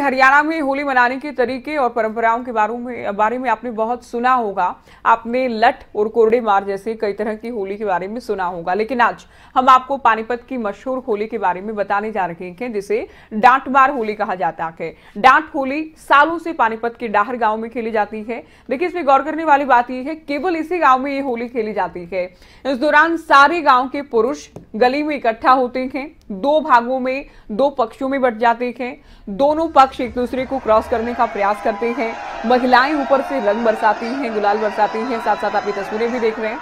हरियाणा में होली मनाने के तरीके और परंपराओं के बारे में बारे में आपने बहुत सुना होगा। आपने लठ और कोरडे मार जैसे कई तरह की होली के बारे में सुना होगा। लेकिन आज हम आपको पानीपत की मशहूर होली के बारे में बताने जा रहे हैं, जिसे डांट मार होली कहा जाता है। डांट होली सालों से पानीपत के डाहर गाँव में खेली जाती है। देखिए, इसमें गौर करने वाली बात यह है, केवल इसी गाँव में ये होली खेली जाती है। इस दौरान सारे गाँव के पुरुष गली में इकट्ठा होते हैं, दो भागों में, दो पक्षों में बट जाते हैं, दोनों पक्ष एक दूसरे को क्रॉस करने का प्रयास करते हैं, महिलाएँ ऊपर से रंग बरसाती हैं, गुलाल बरसाती हैं साथ साथ आप ये तस्वीरें भी देख रहे हैं।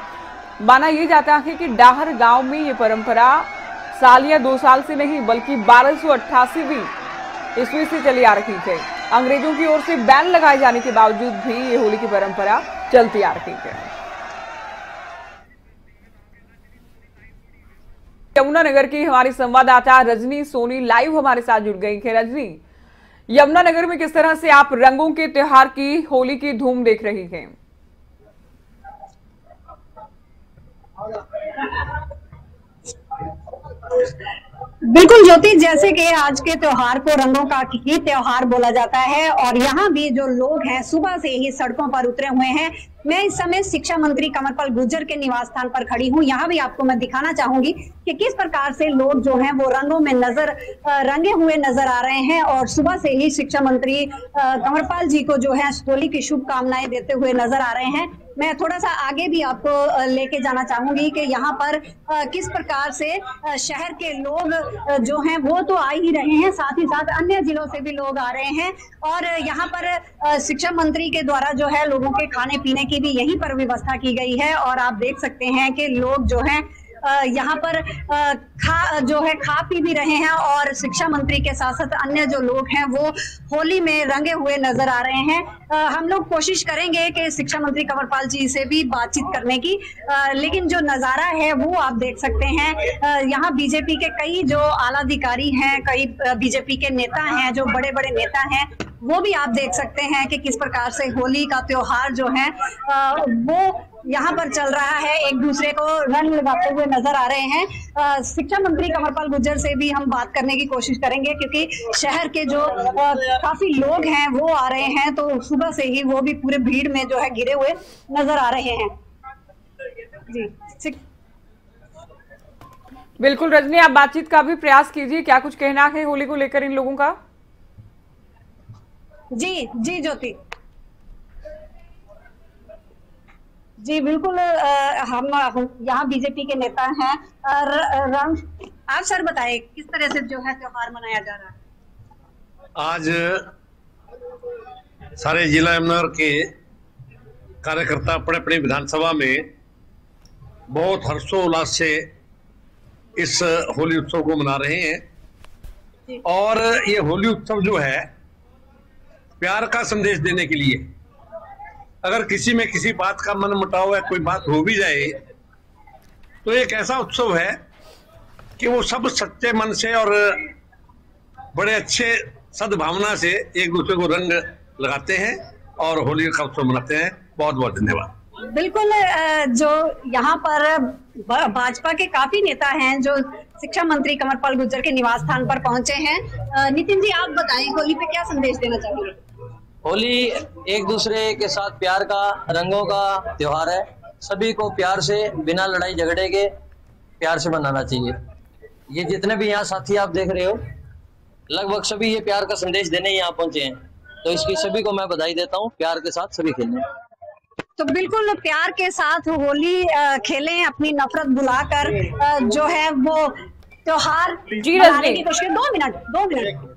माना यह जाता है कि डाहर गाँव में ये परंपरा साल या दो साल से नहीं, बल्कि बारह सौ ईस्वी से चली आ रही है अंग्रेज़ों की ओर से बैन लगाए जाने के बावजूद भी ये होली की परंपरा चलती आ रही है यमुनानगर की हमारी संवाददाता रजनी सोनी लाइव हमारे साथ जुड़ गई है। रजनी, यमुनानगर में किस तरह से आप रंगों के त्योहार की, होली की धूम देख रही हैं? बिल्कुल ज्योति, जैसे कि आज के त्योहार को रंगों का ही त्योहार बोला जाता है और यहाँ भी जो लोग हैं, सुबह से ही सड़कों पर उतरे हुए हैं। मैं इस समय शिक्षा मंत्री कमरपाल गुर्जर के निवास स्थान पर खड़ी हूँ। यहाँ भी आपको मैं दिखाना चाहूँगी कि किस प्रकार से लोग जो हैं, वो रंगों में नज़र रंगे हुए नज़र आ रहे हैं और सुबह से ही शिक्षा मंत्री कंवरपाल जी को जो है, होली की शुभकामनाएँ देते हुए नज़र आ रहे हैं। मैं थोड़ा सा आगे भी आपको लेके जाना चाहूँगी कि यहाँ पर किस प्रकार से शहर के लोग जो हैं, वो तो आ ही रहे हैं, साथ ही साथ अन्य जिलों से भी लोग आ रहे हैं और यहाँ पर शिक्षा मंत्री के द्वारा जो है लोगों के खाने पीने की भी यहीं पर व्यवस्था की गई है और आप देख सकते हैं कि लोग जो हैं यहाँ पर खा, जो है, खा पी भी रहे हैं और शिक्षा मंत्री के साथ साथ अन्य जो लोग हैं, वो होली में रंगे हुए नज़र आ रहे हैं। हम लोग कोशिश करेंगे कि शिक्षा मंत्री कंवरपाल जी से भी बातचीत करने की। लेकिन जो नज़ारा है, वो आप देख सकते हैं। यहाँ बीजेपी के कई जो आला अधिकारी हैं, कई बीजेपी के नेता हैं, जो बड़े बड़े नेता हैं, वो भी आप देख सकते हैं कि किस प्रकार से होली का त्योहार जो है वो यहाँ पर चल रहा है। एक दूसरे को रंग लगाते हुए नज़र आ रहे हैं। शिक्षा मंत्री कमरपाल गुज्जर से भी हम बात करने की कोशिश करेंगे क्योंकि शहर के जो आ, काफ़ी लोग हैं वो आ रहे हैं तो सुबह से ही वो भी पूरे भीड़ में जो है घिरे हुए नज़र आ रहे हैं। जी बिल्कुल रजनी आप बातचीत का भी प्रयास कीजिए। क्या कुछ कहना है होली को लेकर इन लोगों का? जी जी ज्योति। जी बिल्कुल हम यहाँ बीजेपी के नेता हैं। राम आप सर बताए किस तरह से जो है त्योहार मनाया जा रहा है? आज सारे जिला यमुनानगर के कार्यकर्ता अपने अपने विधानसभा में बहुत हर्षोल्लास से इस होली उत्सव को मना रहे हैं। और ये होली उत्सव जो है प्यार का संदेश देने के लिए अगर किसी में किसी बात का मन मुटाव या कोई बात हो भी जाए तो एक ऐसा उत्सव है कि वो सब सच्चे मन से और बड़े अच्छे सद्भावना से एक दूसरे को रंग लगाते हैं और होली का उत्सव मनाते हैं। बहुत बहुत धन्यवाद। बिल्कुल जो यहाँ पर भाजपा के काफ़ी नेता हैं, जो शिक्षा मंत्री कमरपाल गुज्जर के निवास स्थान पर पहुँचे हैं। नितिन जी, आप बताएँ, होली पे क्या संदेश देना चाहेंगे? होली एक दूसरे के साथ प्यार का रंगों का त्योहार है। सभी को प्यार से बिना लड़ाई झगड़े के प्यार से मनाना चाहिए। ये जितने भी यहाँ साथी आप देख रहे हो लगभग सभी ये प्यार का संदेश देने यहाँ पहुँचे हैं। तो इसकी सभी को मैं बधाई देता हूँ प्यार के साथ सभी खेलने तो बिल्कुल प्यार के साथ होली खेलें अपनी नफरत बुलाकर जो है वो त्योहार जी की कोशिश दो मिनट दो मिनट।